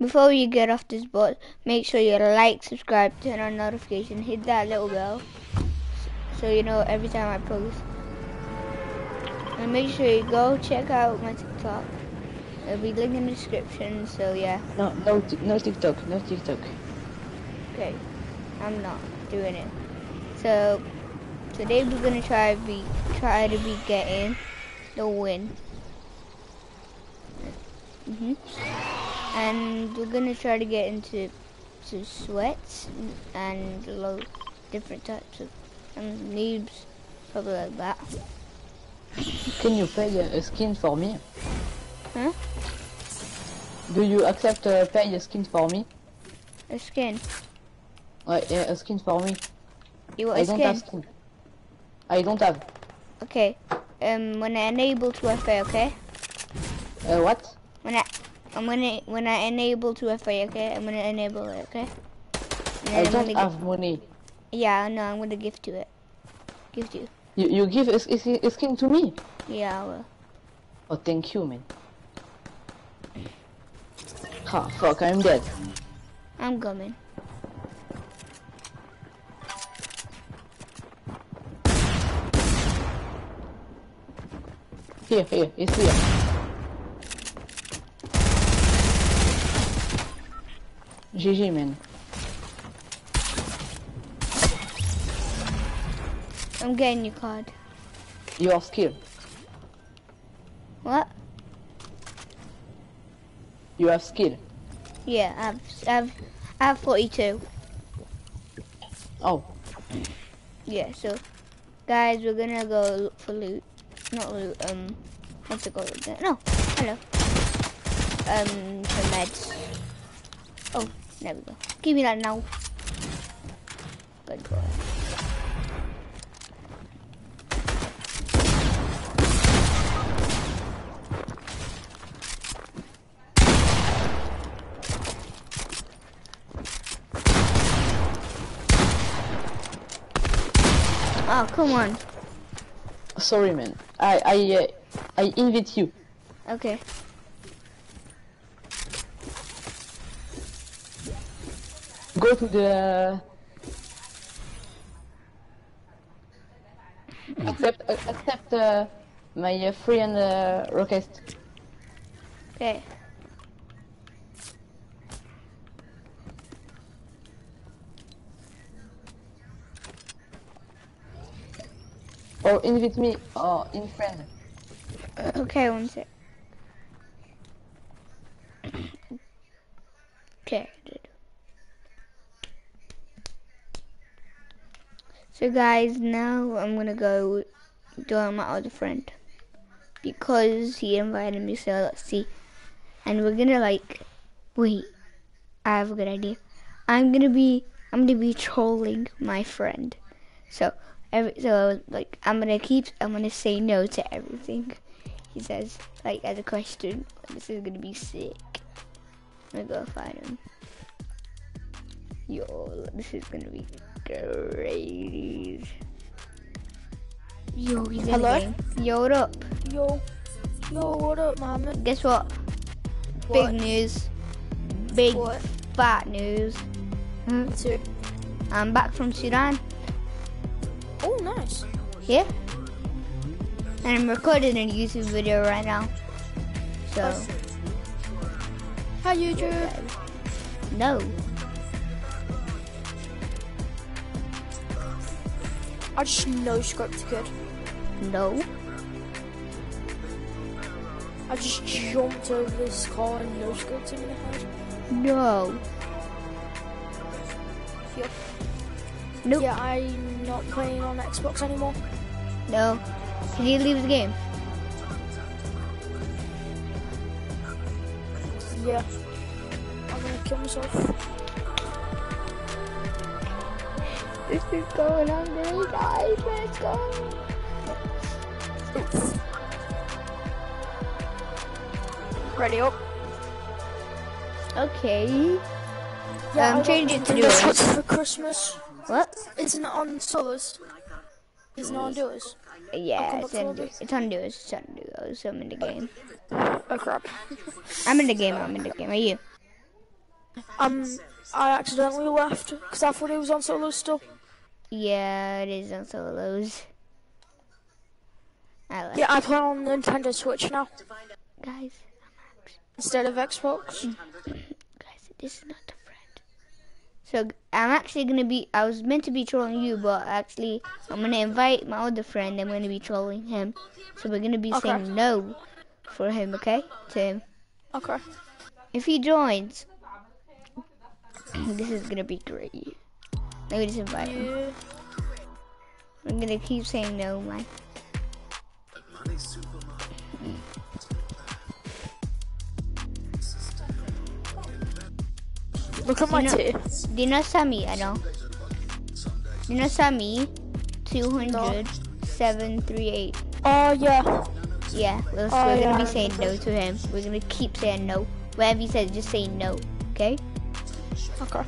Before you get off this boat, make sure you like, subscribe, turn on notification, hit that little bell, so you know every time I post. And make sure you go check out my TikTok. It'll be linked in the description. So yeah, No, no, no TikTok, no TikTok. okay, I'm not doing it. So today we're gonna try be try to be getting the win. Mhm. And we're gonna try to get into some sweats and low different types of um, noobs, probably like that. Can you pay a, a skin for me? Huh? Do you accept uh, pay a skin for me? A skin. Ouais, yeah, a skin for me. You want I a don't skin? have skin. I don't have. Okay. Um, when I enable 2FA, okay? Uh, what? When I, I'm gonna when I enable 2FA, okay? I'm gonna enable it, okay? I don't have money. yeah, no, I'm gonna give to it. Gift you. You, you give a, s- a s- a skin to me? Yeah, I will. Oh, thank you, man. Ah, fuck, I'm dead. I'm coming. Here, here, it's here. GG, man. I'm getting your card. Your skill. What? You have skill. Yeah, I've I've I have 42. Oh, Yeah, so guys, we're gonna go look for loot. Not loot. Um, what's it called? No, hello. Um, some meds. There we go. Give me that now. Good boy. Oh, come on. sorry, man. I, I, uh, I invite you. Okay. Go to the. Accept, uh, accept uh, my uh, friend uh, request. Okay. Or invite me or in friend. Okay, one sec. So guys, now I'm gonna go join my other friend because he invited me. So let's see, and we're gonna like wait. I have a good idea. I'm gonna be I'm gonna be trolling my friend. So every so like I'm gonna keep I'm gonna say no to everything he says like as a question. This is gonna be sick. I'm gonna go find him. Yo, this is gonna be great. Yo, he's in the Hello? game. Yo, what up? Yo, yo, what up, Mohammed? Guess what? What? Big news. Big What? fat news. Hmm? I'm back from Sudan. Oh, nice. Yeah. And I'm recording a YouTube video right now. So, Hi, YouTube. no. I just no scoped kid. No. I just jumped over this car and no scoped in the head. No. Yep. Nope. Yeah, I'm not playing on Xbox anymore. No. Can you leave the game? Yeah. I'm gonna kill myself. This is going on great, guys. Let's go. Ready up. Okay. Yeah, Um, I change got it to duos. Switch for Christmas. What? It's not on solos. It's not on duos. Yeah, it's on, it's on duos. It's on duos. So I'm in the game. Oh crap. I'm in the game. I'm in the game. Are you? Um, I accidentally left because I thought it was on solo still. Yeah, it is on solos. I like Yeah, I play on Nintendo Switch now guys. instead of Xbox. Guys, this is not a friend. So I'm actually gonna be. I was meant to be trolling you, but actually I'm gonna invite my other friend. I'm gonna be trolling him. So we're gonna be Okay. saying no for him, okay? To him. Okay. If he joins, this is gonna be great. Let me just invite him. I'm gonna keep saying no, man. Look at my You know- tits. Do you know Sammy? I know. Do you know Sammy? 200-738. Oh yeah. Yeah, we're, Oh, we're gonna I be saying no to him. We're gonna keep saying no. Whatever he says, just say no. Okay? Okay.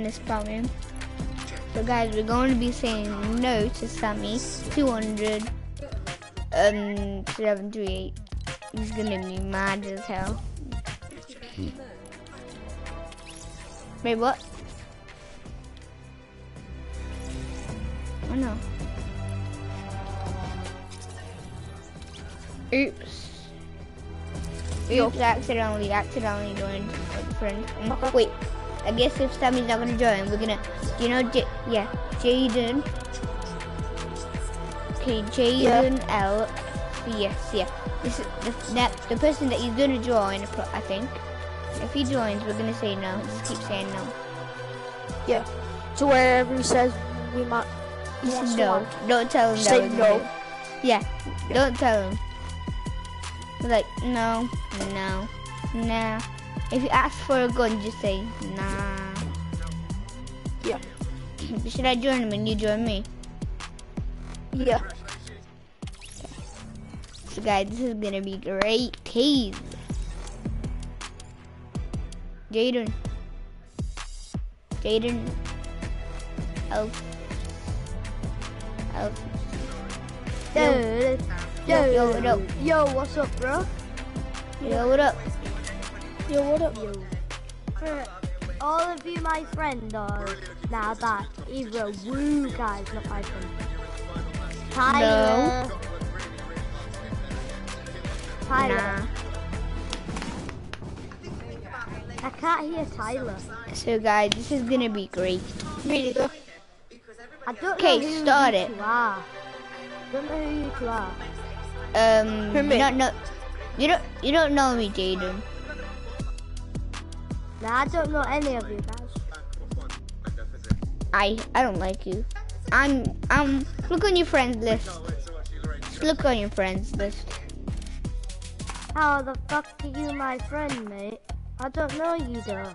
Gonna spam him. So guys, we're going to be saying no to Sammy. 200 um 738. He's gonna be mad as hell. Wait, what? Oh no. Oops. Oops, accidentally, accidentally joined a friend. Wait, I guess if Sammy's not gonna join, we're gonna, do you know, J- yeah, Jaden. Okay, Jaden L. Yes, yeah. This is the, that, the person that he's gonna join, I think. If he joins, we're gonna say no. Just keep saying no. Yeah. To wherever he says we might. he Just wants to no. Don't tell him Just that say no. it. Yeah, don't tell him. Like, no, no, nah. If you ask for a gun, just say, nah. Yeah. Should I join him and you join me? Yeah. So guys, this is gonna be great tease. Jaden. Jaden. Elf. Elf. Yo, Yo, yo, yo, what up? yo, what's up, bro? Yo, what up? Yo, what up? Yo. For all of you, my friend, are now that either woo guys, not my friend. Tyler. Tyler. Nah. I can't hear Tyler. So guys, this is gonna be great. Me neither. I don't Okay, know who start you it. two are. Don't know who you two are. Um, Who, you don't know. You don't. You don't know me, Jaden. Nah, I don't know any of you guys. I I don't like you. I'm I'm look on your friends list. Just look on your friends list. How the fuck are you my friend, mate? I don't know you though.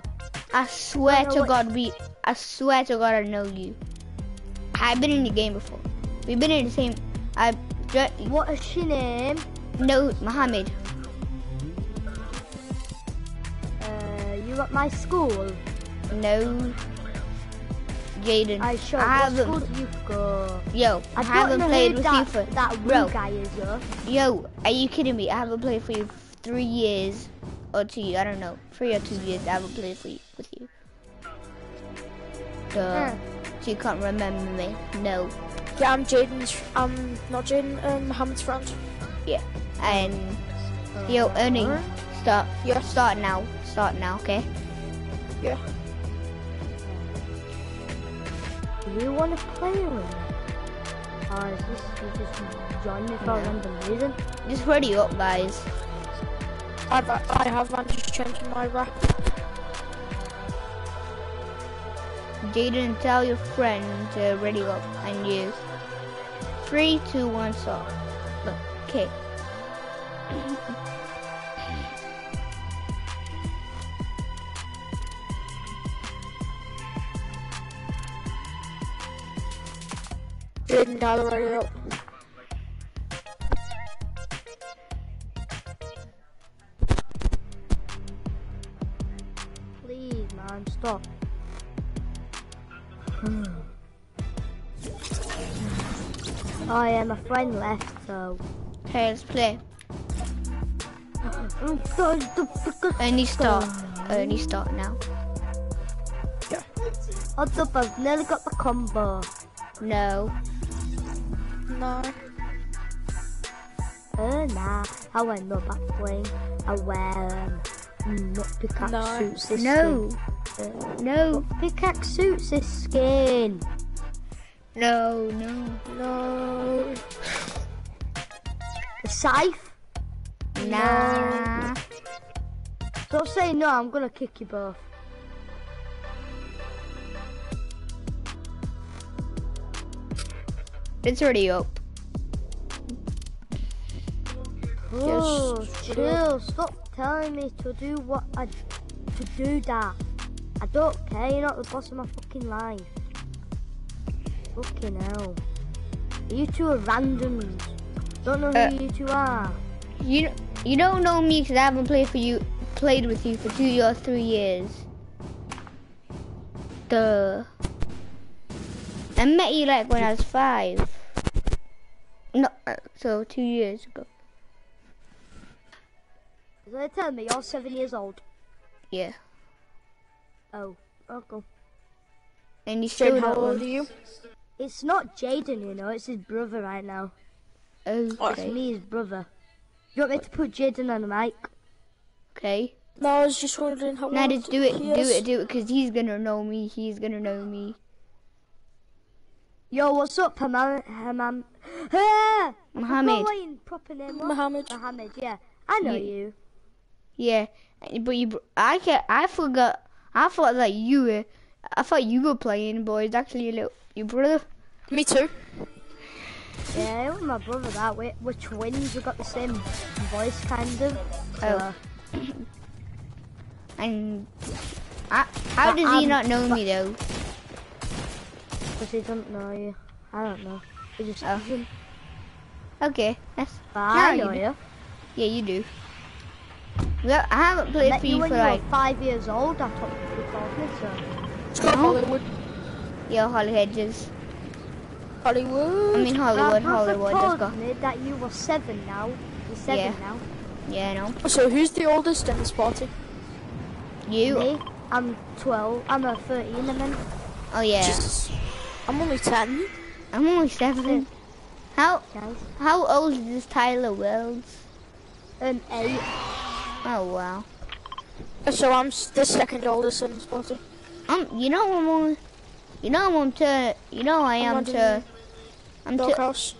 I swear Don't to God, we. I swear to God, I know you. I've been in the game before. We've been in the same. I What is your name? no Mohammed. You at my school? No. Jaden. I sure. I What haven't. school do you go? Yo, I, I haven't know played who with that, you for. that woo bro. guy is though. Yo, are you kidding me? I haven't played for you for three years or two. I don't know, three or two years. I haven't played for you with you. Duh. Huh. So you can't remember me? No. Yeah, I'm Jaden's. I'm not Jaden. Um, Mohammed's friend. Yeah. And yo, earning. Huh? Start. Yeah. Start now. Start now. Okay. Yeah. Do you want to play with me? Or uh, is this you just join me for a Yeah. random reason? Just ready up, guys. I've, I have managed to change my rap. Jaden, tell your friend to ready up and use Three, two, one, start. freaking dollar right here. Please, man, stop. Hmm. I am a friend left, so... okay, let's play. Only start. Only start now. Yeah. Odds up, I've nearly got the combo. No. No. Uh, nah, I wear no back bling. I wear um, not pickaxe No. suits this No. skin. Uh, No. pickaxe suits this skin. No. No. No. The scythe. Nah. Don't say no, I'm gonna kick you both. It's already up. Oh, chill. Stop telling me to do what I to do that. I don't care. You're not the boss of my fucking life. Fucking hell. You two are randoms. Don't know who Uh, you two are. You you don't know me because I haven't played for you played with you for two or three years. The I met you like when I was five. No, uh, so two years ago. So they tell me you're seven years old. Yeah, Oh, okay. and you still how old are you? It's not Jaden, you know. It's his brother right now. It's Okay, me, his brother. You want me to put Jaden on the mic? okay. No, I was just wondering how Now old just do it, do it, do it, because he's gonna know me. He's gonna know me. Yo, what's up, Hamam? Hamam? Ah! I forgot Mohammed. proper name was. Mohammed. Mohammed, yeah. I know You- you. Yeah, but you, I can I forgot. I thought that you were. I thought you were playing, but it's actually your little, your brother. Me too. Yeah, it was my brother that. We're, we're twins. We got the same voice, kind of. So, Oh. And I, how But does he I'm- not know me though? Because he doesn't know you. I don't know. He just Oh. doesn't. Okay, that's But now I you know do. you. yeah, you do. Well, I haven't played Met for you you when for you like were five years old. I taught you to talk me, so. Let's go Hollywood. yeah Holly Hedges. Hollywood. I mean My Hollywood, brother Hollywood. told Let's go. me that you were seven now. You're seven Yeah. now. Yeah, I know. So who's the oldest in this party? You. Me, I'm 12. I'm a 13 and then. Oh yeah. Jesus. I'm only 10. I'm only seven. How Guys. how old is this Tyler Wells? Um, eight. Oh wow. So I'm the second oldest in this party. Um, you know I'm on. You know I'm on to. You know I am on to. I'm to. Doghouse.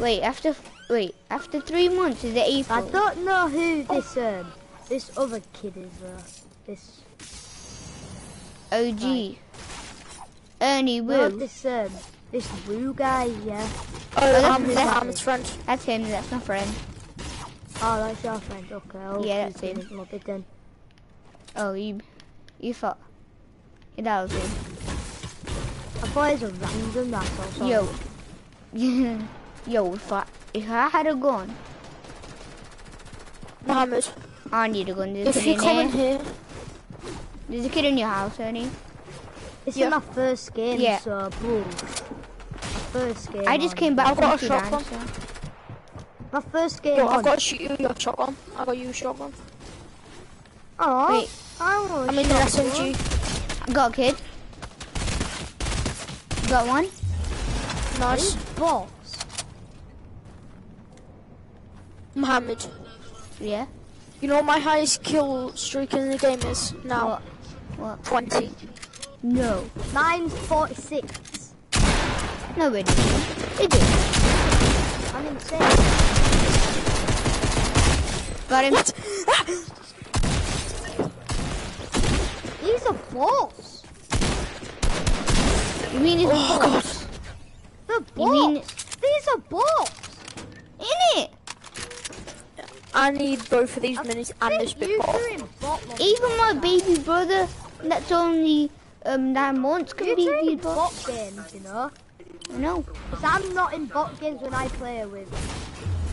Wait after. Wait after three months is it April? I don't know who this um this other kid is. Uh, this OG. Ernie no, Woo. this um this Woo guy. Yeah. Oh, that's I'm his friend. That's him. That's my friend. Oh, that's your friend. Okay. Oh, Yeah, he's that's him. been mobbed then. Oh, you. You thought. Yeah, that was him. I thought it was a random. That's also. Yo. Yo, if I if I had a gun, Mohammed. I need a gun. There's a If kid you in come in here. here, There's a kid in your house, Ernie. This Yeah. is my first game, Yeah. so bro. My first game. I just on. came back I've got a shotgun. So. My first game. yo, on. I've got to shoot you your shotgun. I got you a shotgun. Oh, Wait. I want I mean an SMG. Got a kid. Got one. Nice. Boss. Mohammed. Yeah. You know what my highest kill streak in the game is now? What? 20. No. Mine's 46. No, it didn't. It did. I'm insane. Got him. He's a boss. You mean it's Oh, God. The You boss. mean- He's a boss. in it? I need both of these I minis and this big you ball. two in bot mode. Even my baby brother, that's only um nine months, can You be in bot. games, you know. I know. Because I'm not in bot games when I play with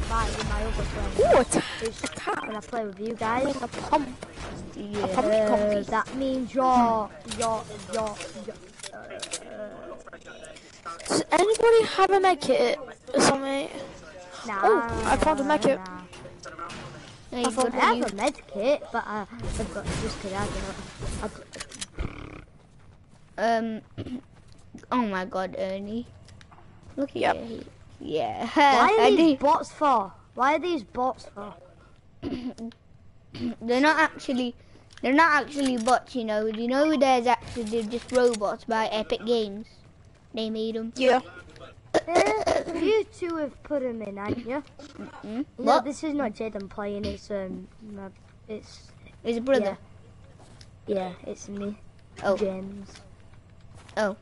my, with my other friends. Ooh, a, t- It's a cat. when I play with you guys. A pump. Yeah. Uh, pumpy. that means you're, you're, you're, you're uh, Does anybody have a med kit or something? Nah. Oh, I found a med kit. nah. I I have you- a med kit, but uh, I've got just because I don't. Um. Oh my God, Ernie. Look at Yep. you. Yeah. why are these bots for? Why are these bots for? they're not actually. They're not actually bots, you know. You know, there's actually they're just robots by Epic Games. They made them. Yeah. Eh, you two have put them in, haven't you? Hmm? No, What? this is not Jaden playing. It's um, my- it's His brother. yeah, it's me, Oh. James. Oh.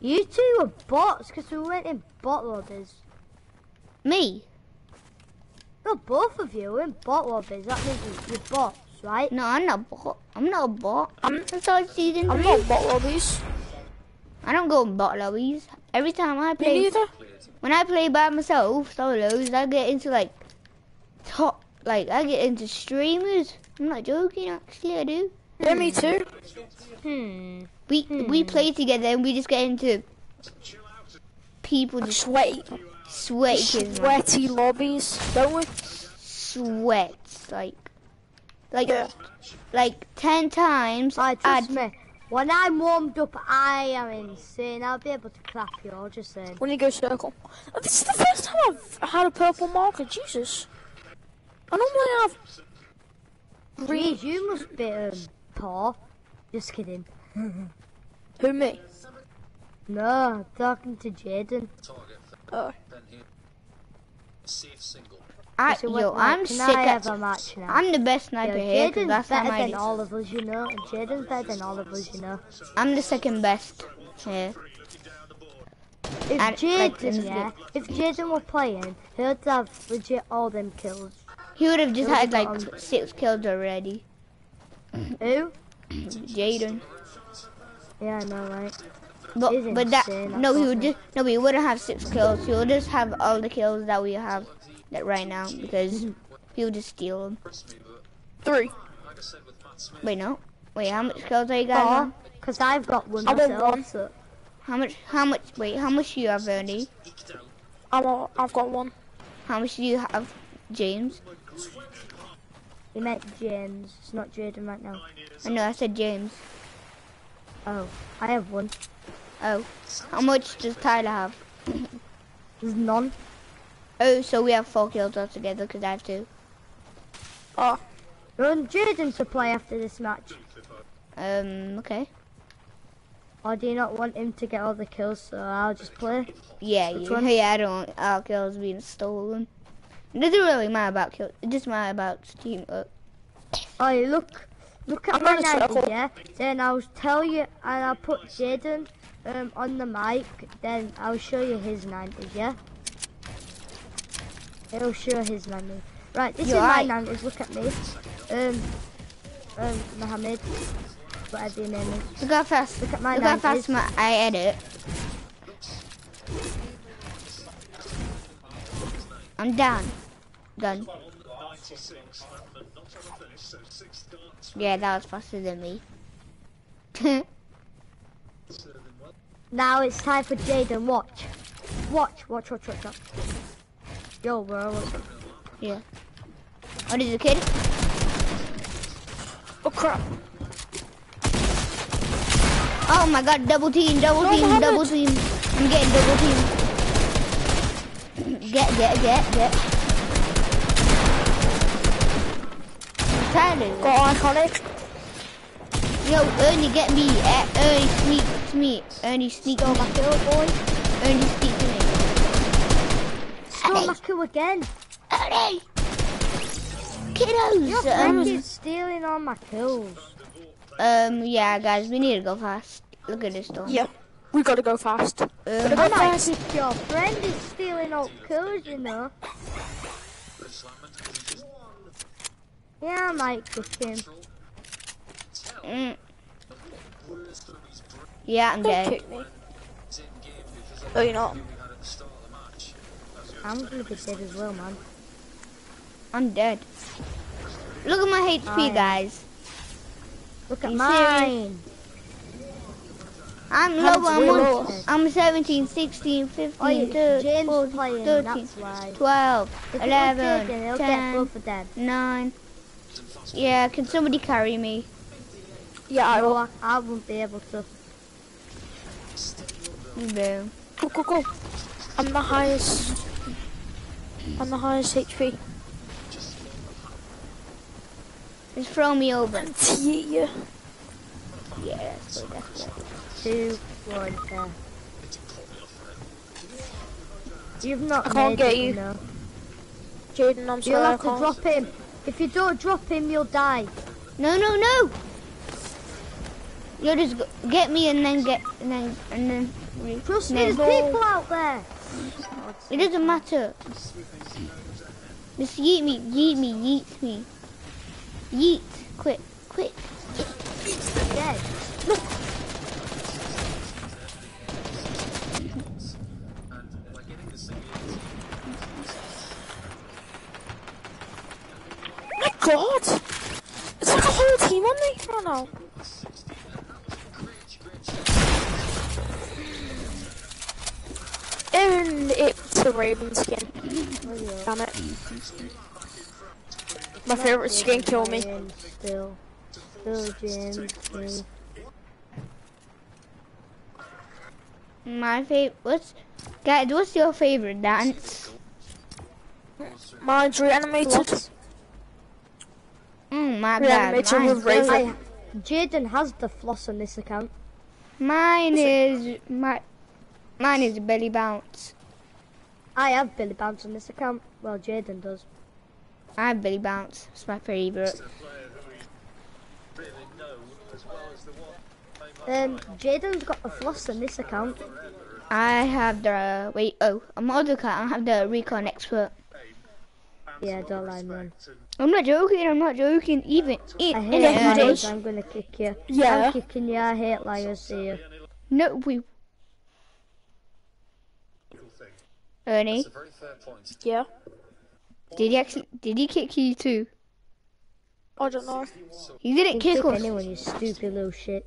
You two are bots because we went in bot lobbies. Me? No, both of you are in bot lobbies. That means you- you're bots, right? No, I'm not a bot. I'm not a bot. I'm- That's all season I'm not bot lobbies. I don't go in bot lobbies. Every time I Me play, neither. when I play by myself, solos, I get into like top, like I get into streamers. I'm not joking, actually, I do. Yeah, me too. Hmm. We we play together and we just get into people Like just sweaty, sweating, man. sweaty lobbies, don't we? sweats like like Yeah. like ten times. I trust I'd- me. When I'm warmed up, I am insane. I'll be able to clap you. I'll just say. When you go circle. Oh, this is the first time I've had a purple marker. Jesus. I normally have. Green. Jeez, you must be um, poor. Just kidding. Who me? No, I'm talking to Jaden. Oh. I, So what- yo, I'm sick. I At, a match now? I'm the best sniper Yo, here because Jaden's last time better I than all of us, you know. And Jaden's better than all of us, you know. I'm the second best here. If And, Jaden, the- yeah, if Jaden were playing, he'd have legit all them kills. He would have just had like six kills already. Who? Jaden. Yeah, I know, right? But He's but that I no, he thought would just no, he wouldn't have six kills. He would just have all the kills that we have that right now because he would just steal them. Three. Wait, no. Wait, how much kills are you guys on? because I've got one I want myself. one. So. How much? How much? Wait, how much do you have, Ernie? I'm all, I've got one. How much do you have, James? You meant James. It's not Jaden right now. I know I said James. Oh, I have one. Oh, how much does Tyler have? There's none. Oh, so we have four kills altogether because I have two. Oh. You want Jaden to play after this match? Um, okay. Or do you not want him to get all the kills so I'll just play? Yeah, yeah, yeah. I don't want our kills being stolen. It doesn't really matter about kills. It just matter about team up. Oh, look, look at I'm my on 90, yeah? Then I'll tell you, and I'll put Jaden um, on the mic, then I'll show you his 90s, yeah? He'll show his 90s. Right, this You're is my right. 90s, look at me. Um, um, Mohammed, whatever your name is. Look how fast. Look at my Look how 90s. fast my, I edit. I'm down. Done. Yeah, that was faster than me. Now it's time for Jaden, watch. Watch, watch, watch, watch, watch. Yo, bro, what's up? yeah. What is it, kid? Oh crap. Oh my god, double team, double No, team, double team. I'm getting double team. Get, get, get, get. Tyler. Got iconic. Yo, Ernie, get me. Uh, Ernie, sneak to me. Ernie, sneak to me. my kill, boy. Ernie, sneak to me. Stole my kill again. Ernie! Your Kiddos! friend Um, is stealing all my kills. um, yeah, guys, we need to go fast. Look at this storm. Yeah. We gotta go fast. Um, Gotta go fast. think your friend is stealing all kills, you know. Yeah, I might kick him. mm. Yeah, I'm dead. Oh, you're not. I'm gonna be dead as well, man. I'm dead. Look at my HP, am. guys. Look at mine. I'm How low. I'm, on. I'm 17, 16, 15, Oh, 13, 14, 13, 12, If 11, Jaden, he'll get 10, both of them. 9. Yeah, can somebody carry me? Yeah, I will. I, I won't be able to. No. Go, go, go. I'm the highest. I'm the highest HP. Just throw me over. Yeah. Yeah, that's good. That's good. Two, one, ten. You've not I can't get you. know. Jaden, I'm You'll have to can't. drop him. If you don't drop him, you'll die. No, no, no. You just get me and then get and then and then. Trust me, there's people out there. It doesn't matter. Just yeet me, yeet me, yeet me. Yeet. Quick, quick. Dead. my god! It's like a whole team on me oh, right now. And it's a Raven skin. Damn it. My favourite skin killed me. Still. Still me. My favorite. What's guys? What's your favorite dance? Mine's reanimated. Oh my Yeah, god. Mitchell Mine, with Raven. I, Jaden has the floss on this account. mine is my. Mine is belly bounce. I have Billy Bounce on this account. Well, Jaden does. I have Billy bounce. It's my favorite. Um, Jaden's got the floss on this account. I have the wait. Oh, on my other account, I have the recon expert. Yeah, don't lie, man. I'm not joking. I'm not joking. Even in, I in hate it, he Ernie. liars. does. I'm gonna kick you. Yeah. I'm kicking you. I hate liars. See you. No, we. Ernie, Yeah. did he actually? Did he kick you too? I don't know. He didn't can kick kick us. anyone, you stupid little shit.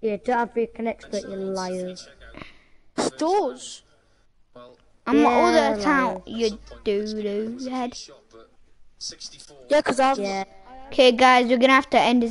Yeah, don't have recon expert, you liars. Stores. On my Yeah, other account, you doo doo head. Yeah, because I've Yeah. Okay, guys, we're gonna have to end this